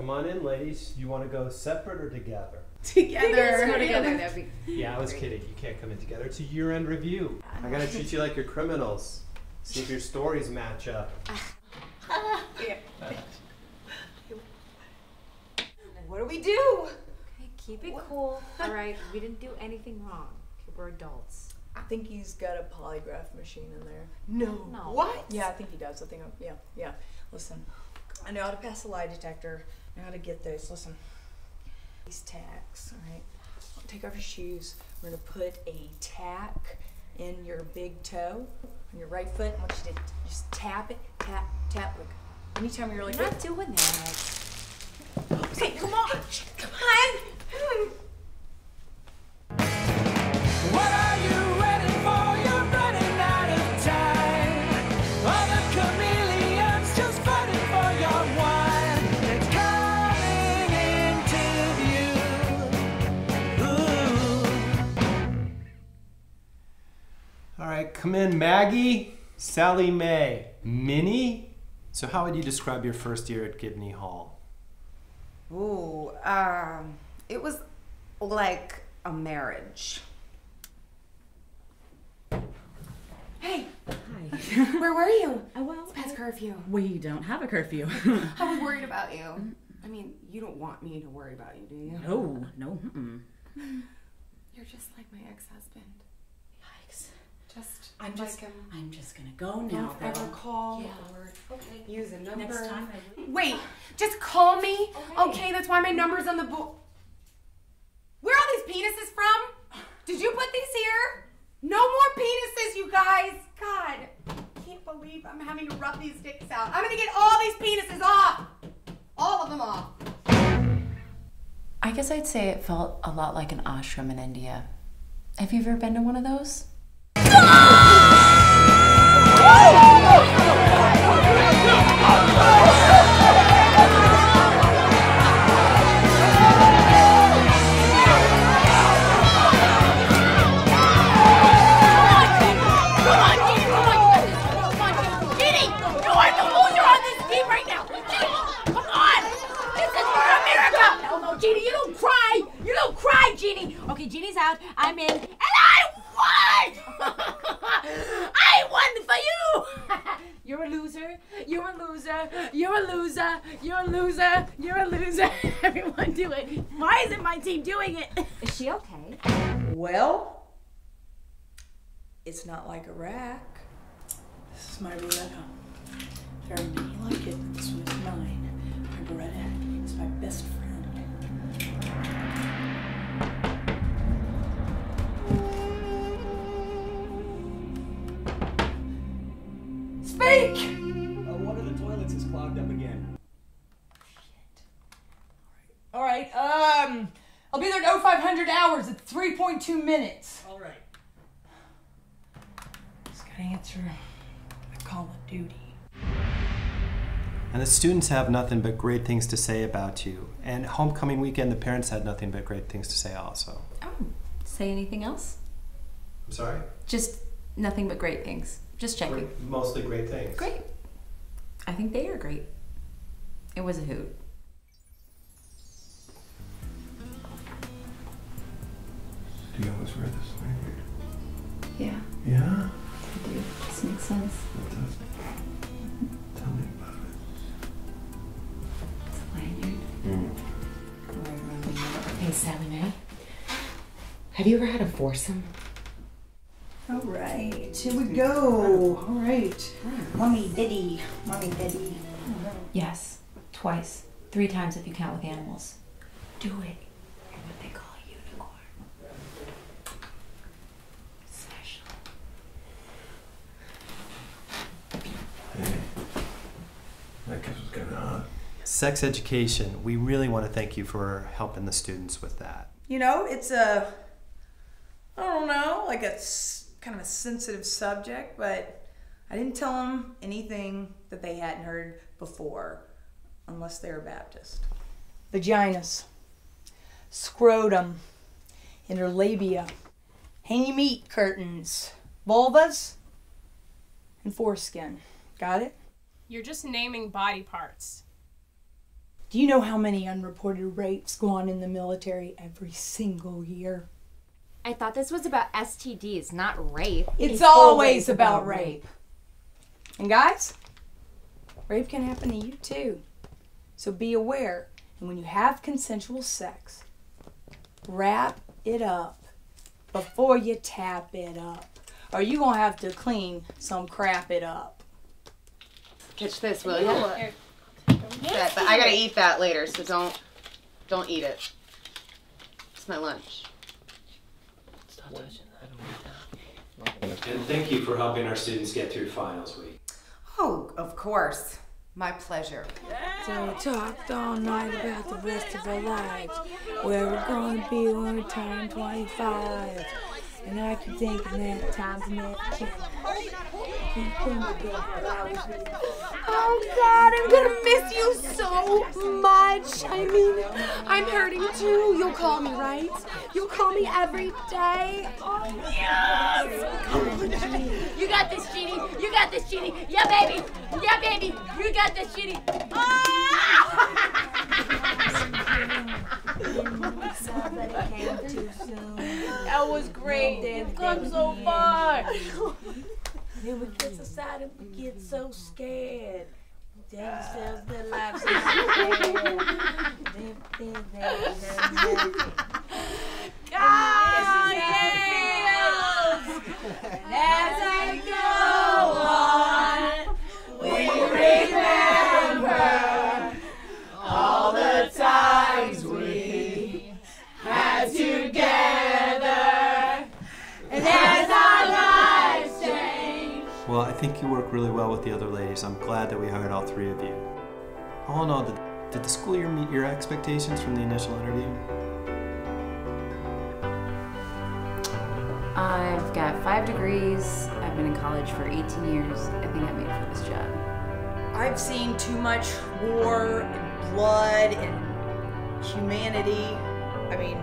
come on in, ladies. You want to go separate or together? Together. Let's go together. That'd be Yeah, I was kidding. You can't come in together. It's a year-end review. I gotta treat you like you're criminals. See if your stories match up. What do we do? Okay, keep it cool. All right, we didn't do anything wrong. Okay, we're adults. I think he's got a polygraph machine in there. No. No. What? Yeah, I think he does. I think, I'm, yeah, yeah. Listen, I know how to pass a lie detector. How to get those. Listen, these tacks, all right? Take off your shoes. We're gonna put a tack in your big toe on your right foot. I want you to just tap it, tap, tap. Look, anytime you're like, We're not doing that. okay, come on, come on. Come in, Maggie, Sally Mae, Minnie. So, how would you describe your first year at Gibney Hall? Ooh, um, it was like a marriage. Hey, Hi. where were you? Oh, well, It's past curfew. we don't have a curfew. I was worried about you. I mean, you don't want me to worry about you, do you? no, no. Mm-mm. You're just like my ex-husband. Yikes. Just I'm like just, him. I'm just gonna go now. Don't ever call Yeah. or use a number. Next time I will. Wait, just call me. Okay, that's why my number's on the board. Where are all these penises from? Did you put these here? No more penises, you guys. God, I can't believe I'm having to rub these dicks out. I'm gonna get all these penises off. All of them off. I guess I'd say it felt a lot like an ashram in India. Have you ever been to one of those? Jeannie, you! Oh don't cry! You don't cry, Jeannie! Okay, Jeannie's out, I'm in! I won for you! You're a loser, you're a loser, you're a loser, you're a loser, you're a loser. Everyone do it. Why isn't my team doing it? Is she okay? Well, it's not like Iraq. This is my Beretta. Very many like it. This one is mine. My Beretta is my best friend. Speak! Uh, one of the toilets is clogged up again. All right. Um, I'll be there in 0500 hours at 3.2 minutes. All right. Just gotta answer a call of duty. And the students have nothing but great things to say about you. And homecoming weekend, the parents had nothing but great things to say also. Oh, say anything else? I'm sorry? Just nothing but great things. Just checking. Mostly great things. Great. I think they are great. It was a hoot. Do you always wear this lanyard? Yeah, Yeah? I do. Just makes sense. It does. Tell me about it. It's a lanyard. Mm. it. Hey, Sally Mae. Have you ever had a foursome? All right, here we go. All right. Mommy, daddy. Mommy, daddy. Yes, twice. Three times if you count with animals. Do it. You're what they call a unicorn. Special. Hey. That kiss was kind of hot. Sex education, we really want to thank you for helping the students with that. You know, it's a, I don't know, like a s- kind of a sensitive subject, but I didn't tell them anything that they hadn't heard before, unless they were Baptist. Vaginas, scrotum, interlabia, hangy meat curtains, vulvas, and foreskin. Got it? You're just naming body parts. Do you know how many unreported rapes go on in the military every single year? I thought this was about STDs, not rape. It's, always, about rape. And guys, rape can happen to you too. So be aware. And when you have consensual sex, wrap it up before you tap it up. Or you gonna have to clean some crap it up. Catch this, will you? That, but I gotta eat that later, so don't don't eat it. It's my lunch. And thank you for helping our students get through finals week. Oh, of course. My pleasure. So we talked all night about the rest of our lives, where we're gonna be when we turn 25. And I keep thinking that time's never change. Oh God, I'm gonna miss you so much. I mean, I'm hurting too. You'll call me, right? You'll call me every day. Oh yes! You got this, Jeannie. You got this, Jeannie. Yeah, baby. Yeah, baby. You got this, Jeannie. Ah! That was great. We've come so far. then we get society, we get so scared. We Tell ourselves that life's not fair. Then think that there's nothing. Ah, As I go on, we remember work with the other ladies. I'm glad that we hired all three of you. All in all, did, did the school year meet your expectations from the initial interview? I've got five degrees. I've been in college for 18 years. I think I'm made for this job. I've seen too much war and blood and humanity. I mean,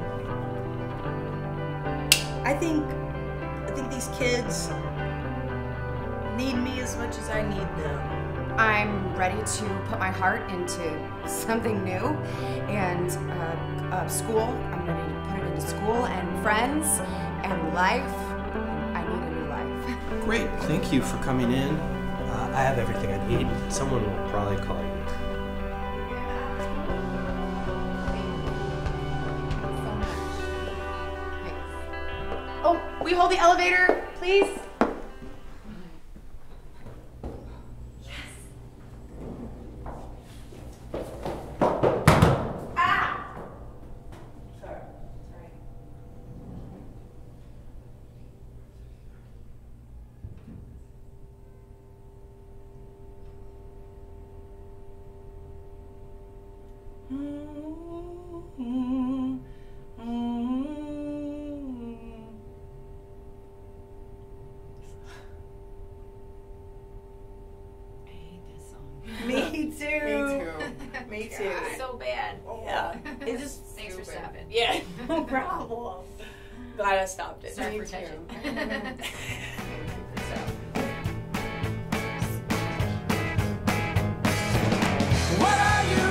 I think I think these kids need me as much as I need them. I'm ready to put my heart into something new and uh, uh, school. I'm ready to put it into school and friends and life. I need a new life. Great, thank you for coming in. Uh, I have everything I need. Someone will probably call you. Oh, we hold the elevator, please? Me too. Me too. Me too. So bad. Yeah. It's just Thanks for stupid. stopping. Yeah, no problem. Glad I stopped it. Sorry for touching. What are you